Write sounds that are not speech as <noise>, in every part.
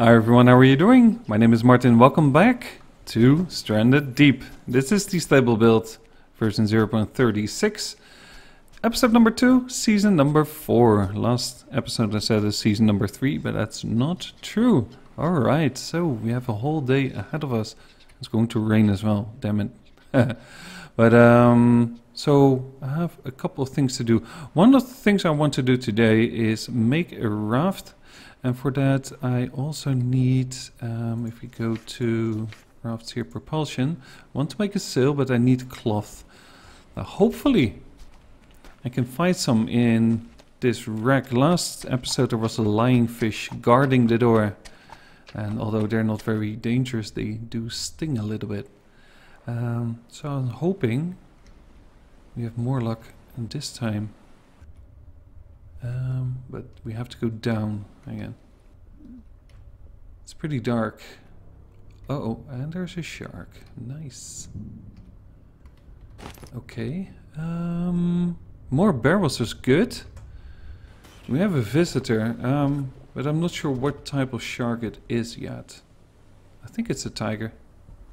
Hi everyone, how are you doing? My name is Martin, welcome back to Stranded Deep. This is the stable build version 0.36, episode number 2, season number 4. Last episode I said is season number 3, but that's not true. Alright, so we have a whole day ahead of us. It's going to rain as well, damn it. <laughs> but um, so I have a couple of things to do. One of the things I want to do today is make a raft and for that I also need, um, if we go to rafts here, propulsion, I want to make a sail but I need cloth. Now hopefully I can find some in this wreck. Last episode there was a lionfish guarding the door. And although they're not very dangerous, they do sting a little bit. Um, so I'm hoping we have more luck this time. Um, but we have to go down again. It's pretty dark. Uh oh, and there's a shark. Nice. Okay. Um, more barrels is good. We have a visitor, um, but I'm not sure what type of shark it is yet. I think it's a tiger.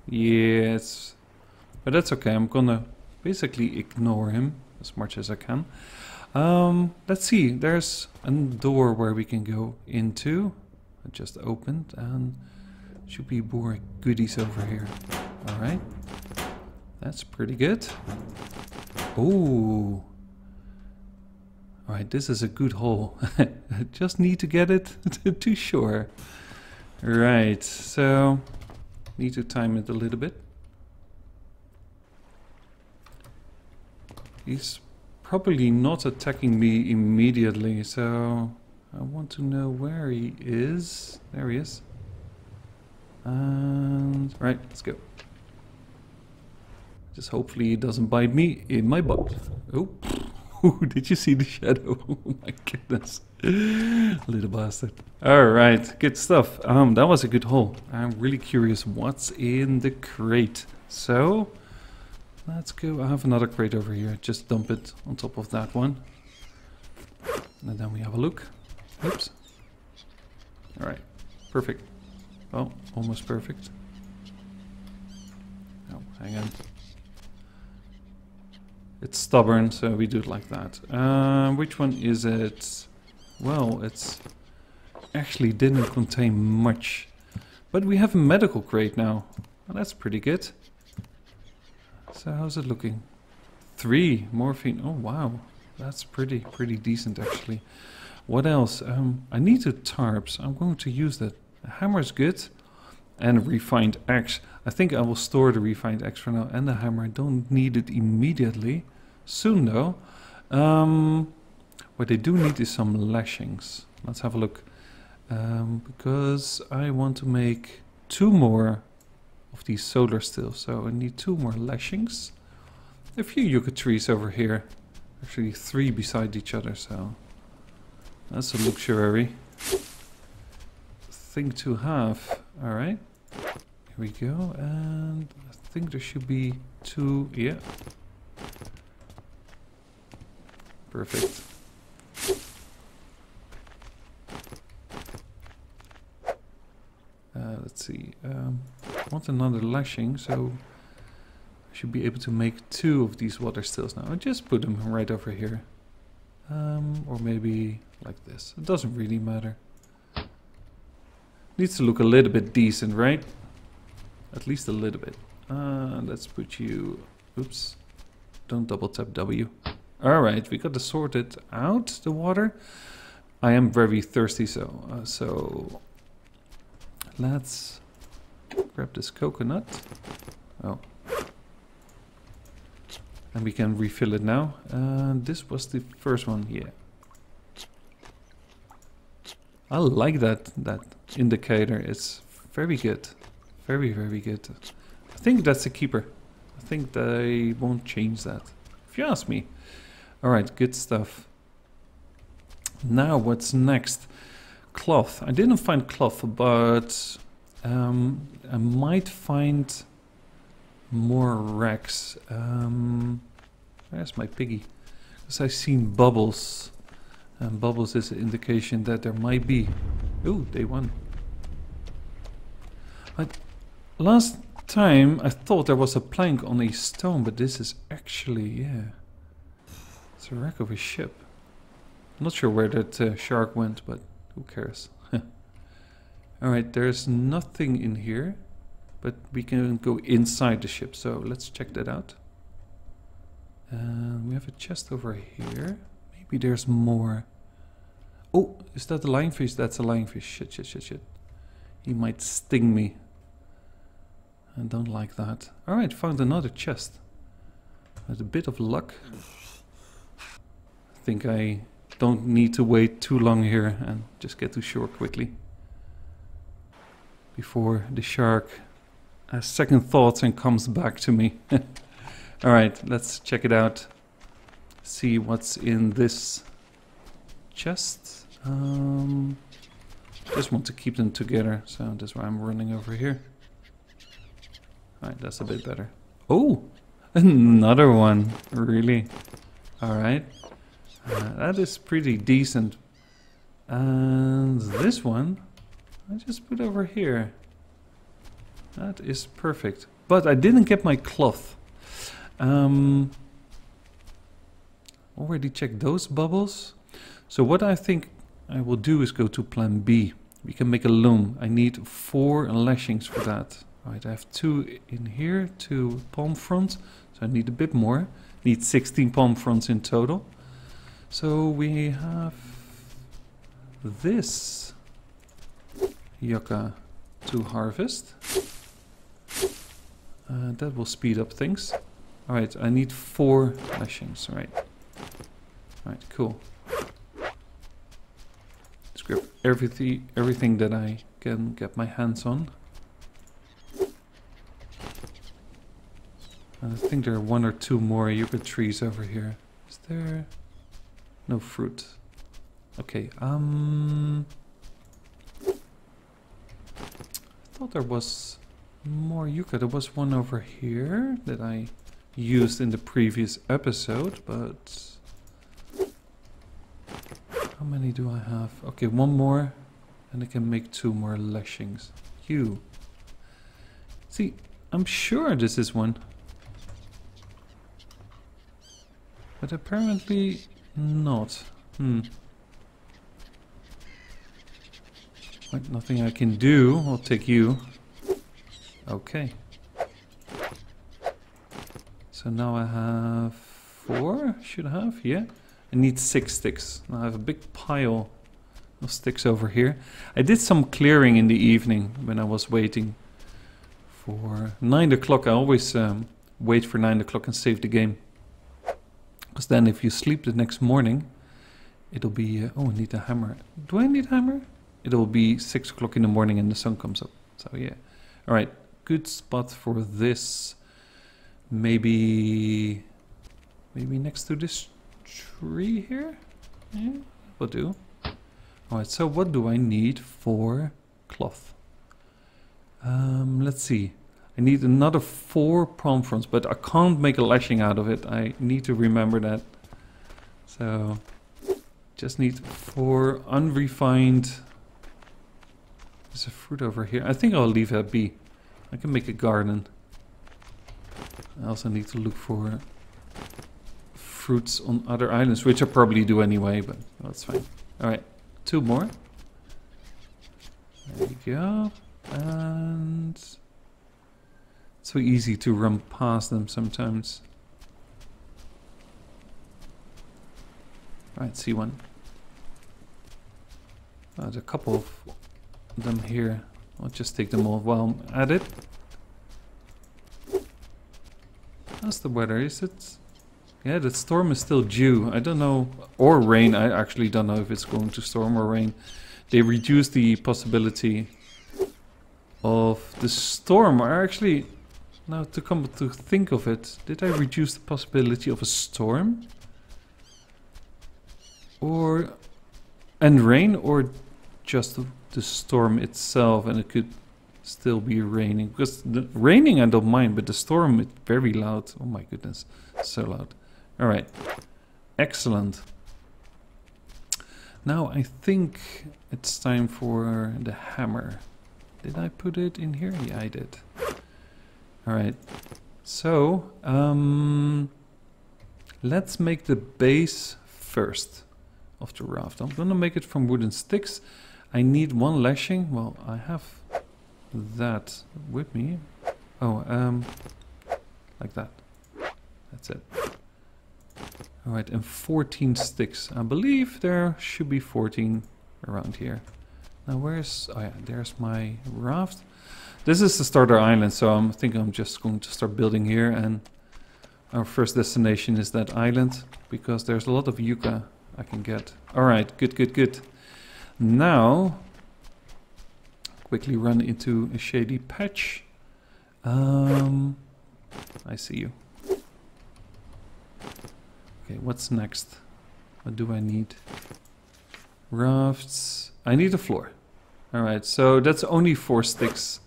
Yes. But that's okay, I'm gonna basically ignore him as much as I can. Um, let's see, there's a door where we can go into. I just opened and should be more goodies over here. Alright. That's pretty good. Oh. Alright, this is a good hole. <laughs> just need to get it <laughs> to shore. Right, so need to time it a little bit. He's probably not attacking me immediately, so I want to know where he is. There he is. And right, let's go. Just hopefully he doesn't bite me in my butt. Oh, <laughs> did you see the shadow? <laughs> Oh my goodness. <laughs> Little bastard. Alright, good stuff. Um, that was a good haul. I'm really curious what's in the crate. So, Let's go. I have another crate over here. Just dump it on top of that one. And then we have a look. Oops. Alright. Perfect. Oh, almost perfect. Oh, hang on. It's stubborn, so we do it like that. Uh, which one is it? Well, it's actually didn't contain much. But we have a medical crate now. Well, that's pretty good. So how's it looking? Three morphine. Oh wow, that's pretty pretty decent actually. What else? Um, I need the tarps. I'm going to use that. A hammer is good, and a refined axe. I think I will store the refined axe for now and the hammer. I don't need it immediately. Soon though. Um, what I do need is some lashings. Let's have a look. Um, because I want to make two more of these solar stills. So I need two more lashings. A few yucca trees over here. Actually three beside each other, so that's a luxury thing to have. Alright. Here we go. And I think there should be two. Yeah. Perfect. Uh, let's see. Um, I want another lashing, so I should be able to make two of these water stills now. I just put them right over here. Um, or maybe like this. It doesn't really matter. Needs to look a little bit decent, right? At least a little bit. Uh, let's put you... Oops. Don't double tap W. Alright, we got to sort it out, the water. I am very thirsty, so... Uh, so let's grab this coconut. Oh. And we can refill it now. Uh, this was the first one, yeah. I like that that indicator. It's very good. Very, very good. I think that's a keeper. I think they won't change that. If you ask me. Alright, good stuff. Now, what's next? Cloth. I didn't find cloth, but um, I might find more wrecks. Um, where's my piggy? Because I've seen bubbles. And bubbles is an indication that there might be... Oh, day one. last time I thought there was a plank on a stone, but this is actually, yeah. It's a wreck of a ship. I'm not sure where that uh, shark went, but who cares? <laughs> Alright, there's nothing in here, but we can go inside the ship, so let's check that out. Uh, we have a chest over here. Maybe there's more. Oh, is that a lionfish? That's a lionfish. Shit, shit, shit, shit. He might sting me. I don't like that. Alright, found another chest. With a bit of luck. I think I don't need to wait too long here and just get to shore quickly. Before the shark has second thoughts and comes back to me. <laughs> Alright, let's check it out. See what's in this chest. Um, just want to keep them together, so that's why I'm running over here. Alright, that's a bit better. Oh! <laughs> Another one, really? Alright. Uh, that is pretty decent. And this one, I just put over here. That is perfect. But I didn't get my cloth. Um, already checked those bubbles. So what I think I will do is go to plan B. We can make a loom. I need four lashings for that. Right, I have two in here, two palm fronds. So I need a bit more. Need 16 palm fronds in total. So we have this yucca to harvest. Uh, that will speed up things. Alright, I need four lashings, right. Alright, cool. Let's grab everything, everything that I can get my hands on. I think there are one or two more yucca trees over here. Is there... No fruit. Okay, um... I thought there was more yucca. There was one over here that I used in the previous episode, but... How many do I have? Okay, one more. And I can make two more lashings. You. See, I'm sure this is one. But apparently not. Hmm. Like nothing I can do. I'll take you. Okay. So now I have four, should I have, yeah. I need six sticks. I have a big pile of sticks over here. I did some clearing in the evening when I was waiting for 9 o'clock. I always um, wait for 9 o'clock and save the game. Because then if you sleep the next morning, it'll be... Uh, oh, I need a hammer. Do I need a hammer? It'll be 6 o'clock in the morning and the sun comes up. So yeah. Alright, good spot for this. Maybe... Maybe next to this tree here? Yeah, will do. Alright, so what do I need for cloth? Um, let's see. I need another four palm but I can't make a lashing out of it. I need to remember that. So, just need four unrefined... There's a fruit over here. I think I'll leave that be. I can make a garden. I also need to look for fruits on other islands, which I probably do anyway, but that's fine. Alright, two more. There we go. And so easy to run past them sometimes. Right, see one. there's a couple of them here. I'll just take them all while I'm at it. How's the weather? Is it... Yeah, the storm is still due. I don't know... Or rain. I actually don't know if it's going to storm or rain. They reduced the possibility of the storm. I actually now, to come to think of it, did I reduce the possibility of a storm? Or... and rain, or just the, storm itself and it could still be raining? Because the raining I don't mind, but the storm is very loud. Oh my goodness, so loud. Alright, excellent. Now I think it's time for the hammer. Did I put it in here? Yeah, I did. Alright. So, um, let's make the base first of the raft. I'm gonna make it from wooden sticks. I need one lashing. Well, I have that with me. Oh, um, like that. That's it. Alright, and 14 sticks. I believe there should be 14 around here. Now where's... Oh yeah, there's my raft. This is the starter island, so I'm thinking I'm just going to start building here. And our first destination is that island, because there's a lot of yucca I can get. Alright, good, good, good. Now, quickly run into a shady patch. Um, I see you. Okay, what's next? What do I need? Rafts. I need a floor. Alright, so that's only four sticks.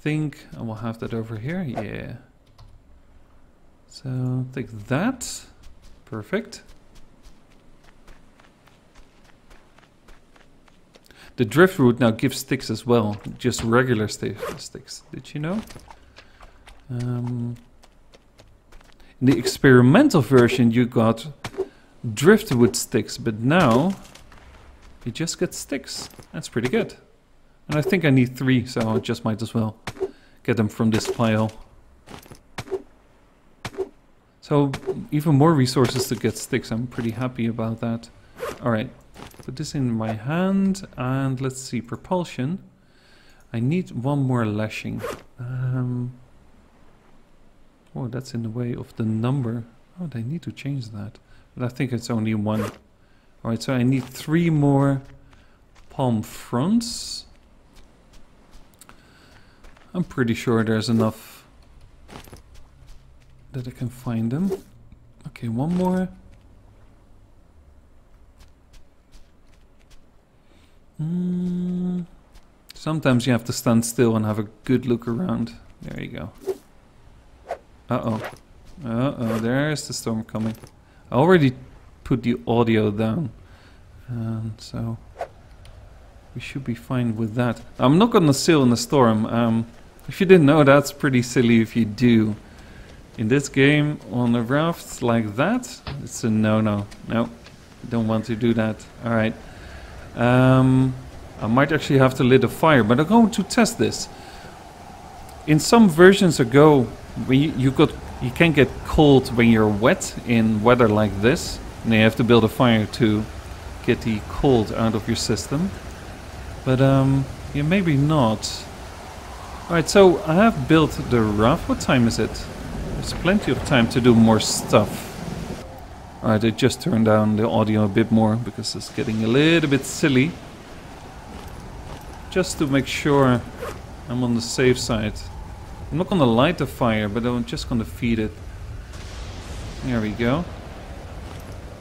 Think I will have that over here. Yeah. So take that. Perfect. The driftwood now gives sticks as well, just regular sticks. Did you know? Um, in the experimental version you got driftwood sticks, but now you just get sticks. That's pretty good. And I think I need three, so I just might as well get them from this pile. So even more resources to get sticks. I'm pretty happy about that. Alright, put this in my hand and let's see, propulsion. I need one more lashing. Um, Oh, that's in the way of the number. Oh, they need to change that. But I think it's only one. Alright, so I need three more palm fronds. I'm pretty sure there's enough that I can find them. Okay, one more. Mm. Sometimes you have to stand still and have a good look around. There you go. Uh-oh. Uh-oh, there's the storm coming. I already put the audio down. And so we should be fine with that. I'm not gonna sail in the storm. Um, if you didn't know, that's pretty silly if you do. In this game, on a raft like that, it's a no-no. No, don't want to do that. Alright. Um, I might actually have to lit a fire, but I'm going to test this. In some versions ago, you, you got you can get cold when you're wet in weather like this and you have to build a fire to get the cold out of your system but um yeah maybe not alright so I have built the raft what time is it there's plenty of time to do more stuff alright I just turned down the audio a bit more because it's getting a little bit silly just to make sure I'm on the safe side I'm not gonna light the fire, but I'm just gonna feed it. There we go.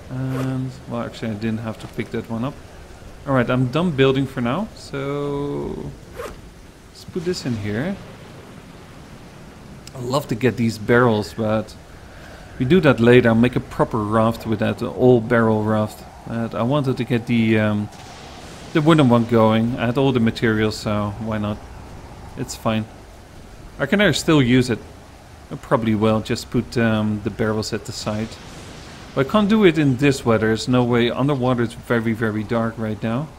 And, well actually I didn't have to pick that one up. Alright, I'm done building for now, so... Let's put this in here. i love to get these barrels, but... We do that later, I'll make a proper raft with that, all barrel raft. But I wanted to get the, um, the wooden one going. I had all the materials, so why not? It's fine. I can still use it. I probably will, just put um, the barrels at the side. But I can't do it in this weather, there's no way. Underwater it's very, very dark right now.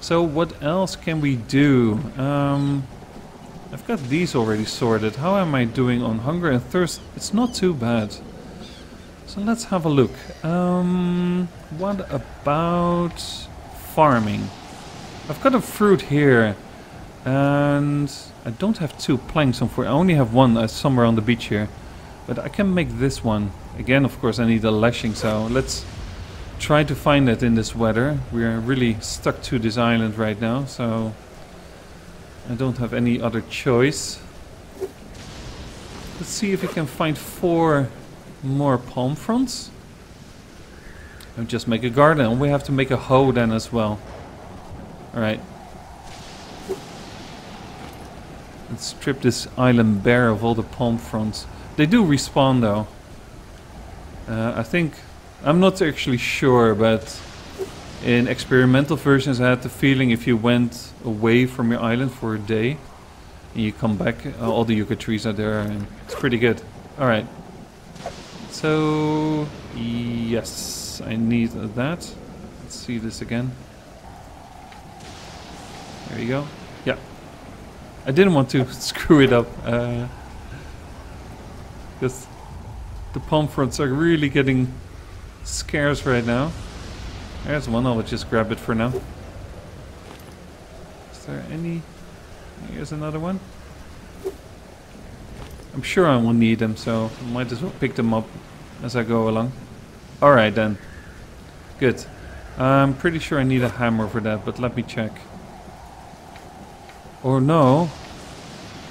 So what else can we do? Um, I've got these already sorted. How am I doing on hunger and thirst? It's not too bad. So let's have a look. Um, what about farming? I've got a fruit here. And I don't have two planks, I only have one uh, somewhere on the beach here. But I can make this one. Again, of course, I need a lashing, so let's try to find it in this weather. We're really stuck to this island right now, so I don't have any other choice. Let's see if we can find four more palm fronds. And just make a garden. We have to make a hoe then as well. Alright. Let's strip this island bare of all the palm fronds. They do respawn though. Uh, I think... I'm not actually sure, but... In experimental versions I had the feeling if you went away from your island for a day... And you come back, uh, all the yucca trees are there, and it's pretty good. Alright. So, yes, I need that. Let's see this again. There you go. Yeah. I didn't want to <laughs> screw it up. Uh, because the palm fronds are really getting scarce right now. There's one, I'll just grab it for now. Is there any... Here's another one. I'm sure I will need them, so I might as well pick them up as I go along. Alright then. Good. I'm pretty sure I need a hammer for that, but let me check. Or no,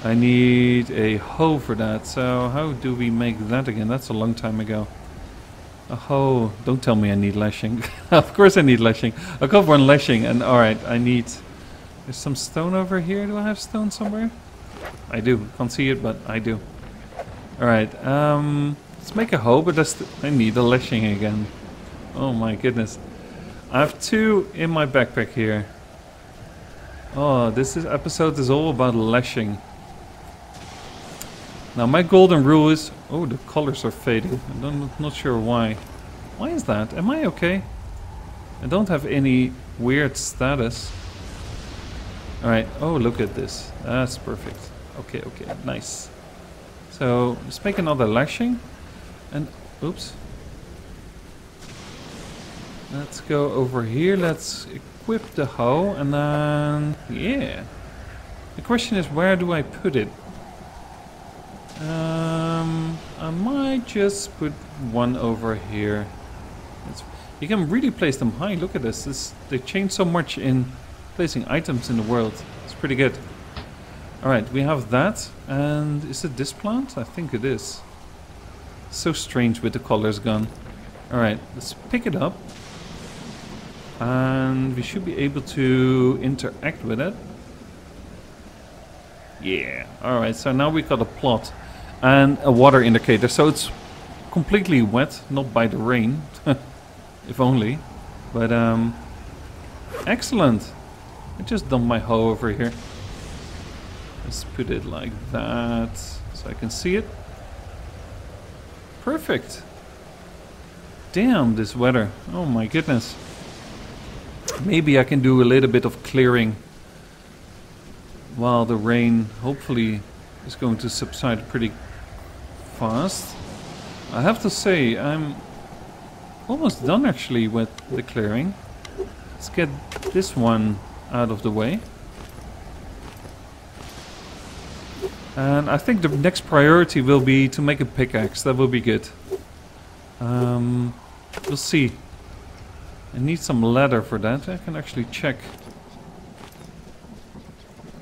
I need a hoe for that. So how do we make that again? That's a long time ago. Hoe. Don't tell me I need lashing. <laughs> of course I need lashing. I'll go for one lashing and alright, I need... There's some stone over here. Do I have stone somewhere? I do. Can't see it, but I do. Alright, um... Let's make a hoe, but that's I need a lashing again. Oh my goodness. I have two in my backpack here. Oh, this is, episode is all about lashing. Now my golden rule is... Oh, the colors are fading. I'm not sure why. Why is that? Am I okay? I don't have any weird status. Alright, oh look at this. That's perfect. Okay, okay, nice. So, let's make another lashing. And, oops. Let's go over here. Let's equip the hoe and then, yeah. The question is, where do I put it? Um, I might just put one over here. It's, you can really place them high. Look at this. this. They change so much in placing items in the world. It's pretty good. Alright, we have that. And is it this plant? I think it is. So strange with the colors gone. Alright, let's pick it up. And we should be able to interact with it. Yeah. Alright, so now we've got a plot and a water indicator. So it's completely wet, not by the rain, <laughs> if only. But um, excellent. I just dumped my hoe over here. Let's put it like that so I can see it. Perfect. Damn, this weather. Oh my goodness. Maybe I can do a little bit of clearing while the rain hopefully is going to subside pretty fast. I have to say, I'm almost done actually with the clearing. Let's get this one out of the way. And I think the next priority will be to make a pickaxe. That will be good. Um, we'll see. I need some leather for that. I can actually check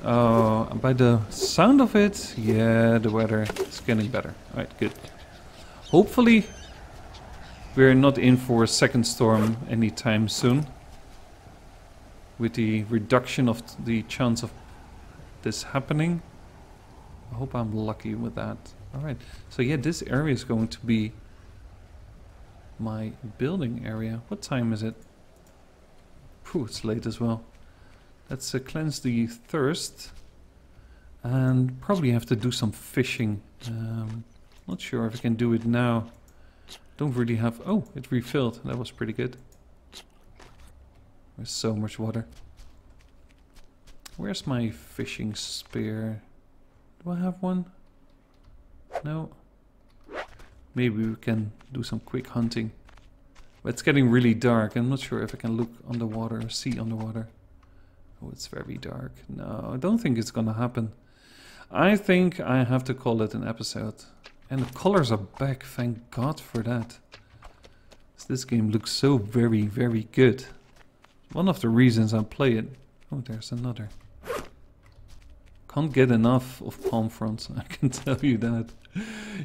uh, by the sound of it, yeah, the weather is getting better. Alright, good. Hopefully, we're not in for a second storm anytime soon. With the reduction of the chance of this happening. I hope I'm lucky with that. Alright, so yeah, this area is going to be my building area. What time is it? Phew, it's late as well. Let's uh, cleanse the thirst. And probably have to do some fishing. Um, not sure if I can do it now. Don't really have... Oh, it refilled. That was pretty good. There's so much water. Where's my fishing spear? Do I have one? No. Maybe we can do some quick hunting. But it's getting really dark. I'm not sure if I can look underwater or see underwater. Oh, it's very dark. No, I don't think it's gonna happen. I think I have to call it an episode. And the colors are back, thank god for that. This game looks so very, very good. One of the reasons I play it. Oh, there's another. Can't get enough of palm fronds, <laughs> I can tell you that.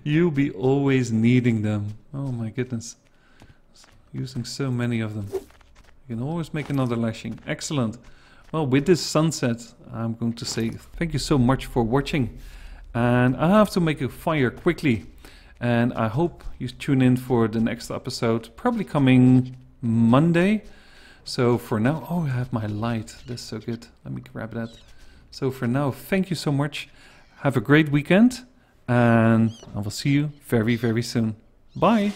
You'll be always needing them. Oh my goodness. Using so many of them. You can always make another lashing. Excellent. Well, with this sunset, I'm going to say thank you so much for watching. And I have to make a fire quickly. And I hope you tune in for the next episode, probably coming Monday. So for now, oh, I have my light. That's so good. Let me grab that. So for now, thank you so much. have a great weekend, and I will see you very, very soon. Bye.